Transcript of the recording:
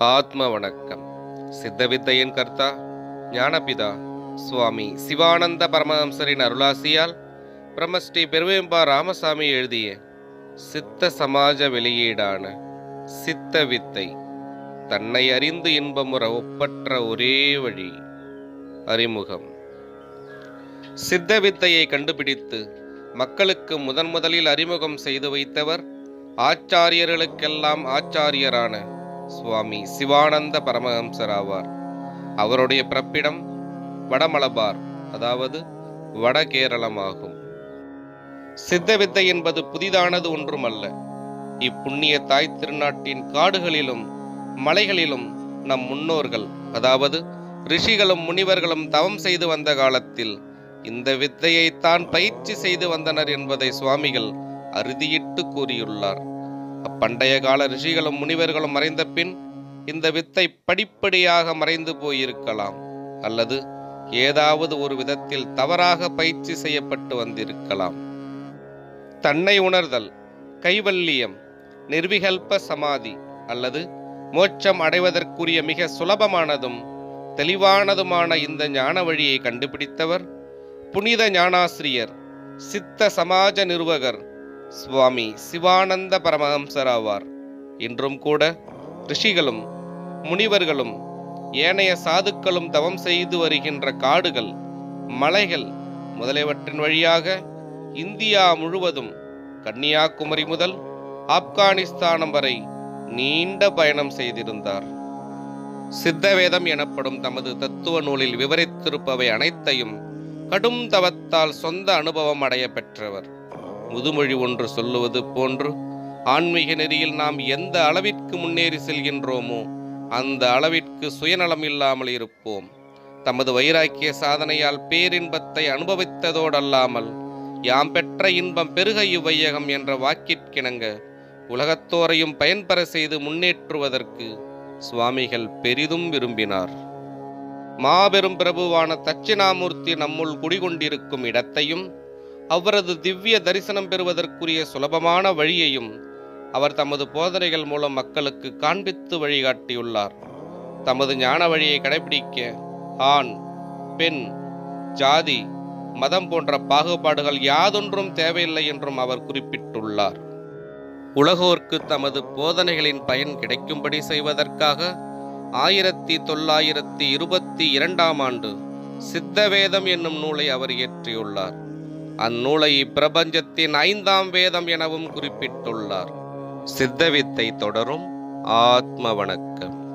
ஆத்ம வணக்கம் சித்தவித்தையின் கர்த்தா ஞானபிதா சுவாமி சிவானந்த பரமஹம்சரின் அருளாசியால் பிரம்மஸ்ரீ பெருவேம்பா ராமசாமி எழுதிய சித்த சமாஜ வெளியீடான சித்த வித்தை தன்னை அறிந்து இன்பமுற ஒப்பற்ற ஒரே வழி அறிமுகம். சித்த வித்தையை கண்டுபிடித்து மக்களுக்கு முதன் முதலில் அறிமுகம் செய்து வைத்தவர் ஆச்சாரியர்களுக்கெல்லாம் ஆச்சாரியரான சுவாமி சிவானந்த பரமஹம்சர் ஆவார் அவருடைய பிறப்பிடம் வடமலபார் அதாவது வடகேரளமாகும். சித்த வித்தை என்பது புதிதானது ஒன்றுமல்ல. இப்புண்ணிய தாய் திருநாட்டின் காடுகளிலும் மலைகளிலும் நம் முன்னோர்கள் அதாவது ரிஷிகளும் முனிவர்களும் தவம் செய்து வந்த காலத்தில் இந்த வித்தையைத்தான் பயிற்சி செய்து வந்தனர் என்பதை சுவாமிகள் அறுதியிட்டு கூறியுள்ளார். அப்பண்டைய கால ரிஷிகளும் முனிவர்களும் மறைந்த பின் இந்த வித்தை படிப்படியாக மறைந்து போயிருக்கலாம். அல்லது ஏதாவது ஒரு விதத்தில் தவறாக பயிற்சி செய்யப்பட்டு வந்திருக்கலாம். தன்னை உணர்தல் கைவல்லியம் நிர்விகல்ப சமாதி அல்லது மோட்சம் அடைவதற்குரிய மிக சுலபமானதும் தெளிவானதுமான இந்த ஞான வழியை கண்டுபிடித்தவர் புனித ஞானாசிரியர் சித்த சமாஜ நிறுவகர் சுவாமி சிவானந்த பரமஹம்சர் ஆவார் இன்றும் கூட ரிஷிகளும் முனிவர்களும் ஏனைய சாதுக்களும் தவம் செய்து வருகின்ற காடுகள் மலைகள் முதலியவற்றின் வழியாக இந்தியா முழுவதும் கன்னியாகுமரி முதல் ஆப்கானிஸ்தானம் வரை நீண்ட பயணம் செய்திருந்தார். சித்தவேதம் எனப்படும் தமது தத்துவ நூலில் விவரித்திருப்பவை அனைத்தையும் கடும் தவத்தால் சொந்த அனுபவம் அடைய பெற்றவர். முதுமொழி ஒன்று சொல்லுவது போன்று ஆன்மீக நெறியில் நாம் எந்த அளவிற்கு முன்னேறி செல்கின்றோமோ அந்த அளவிற்கு சுயநலம் இல்லாமல் இருப்போம். தமது வைராக்கிய சாதனையால் பேரின்பத்தை அனுபவித்ததோடல்லாமல் யாம் பெற்ற இன்பம் பெருக இவ்வையகம் என்ற வாக்கிற்கிணங்க உலகத்தோரையும் பயன்பெற செய்து முன்னேற்றுவதற்கு சுவாமிகள் பெரிதும் விரும்பினார். மாபெரும் பிரபுவான தட்சிணாமூர்த்தி நம்முள் குடிகொண்டிருக்கும் இடத்தையும் அவரது திவ்ய தரிசனம் பெறுவதற்குரிய சுலபமான வழியையும் அவர் தமது போதனைகள் மூலம் மக்களுக்கு காண்பித்து வழிகாட்டியுள்ளார். தமது ஞான வழியை கடைபிடிக்க ஆண் பெண் ஜாதி மதம் போன்ற பாகுபாடுகள் யாதொன்றும் தேவையில்லை என்றும் அவர் குறிப்பிட்டுள்ளார். உலகோர்க்கு தமது போதனைகளின் பயன் கிடைக்கும்படி செய்வதற்காக ஆயிரத்தி தொள்ளாயிரத்தி இருபத்தி இரண்டாம் ஆண்டு சித்தவேதம் என்னும் நூலை அவர் இயற்றியுள்ளார். அந்நூலை பிரபஞ்சத்தின் ஐந்தாம் வேதம் எனவும் குறிப்பிட்டுள்ளார். சித்தவித்தை தொடரும் ஆத்ம வணக்கம்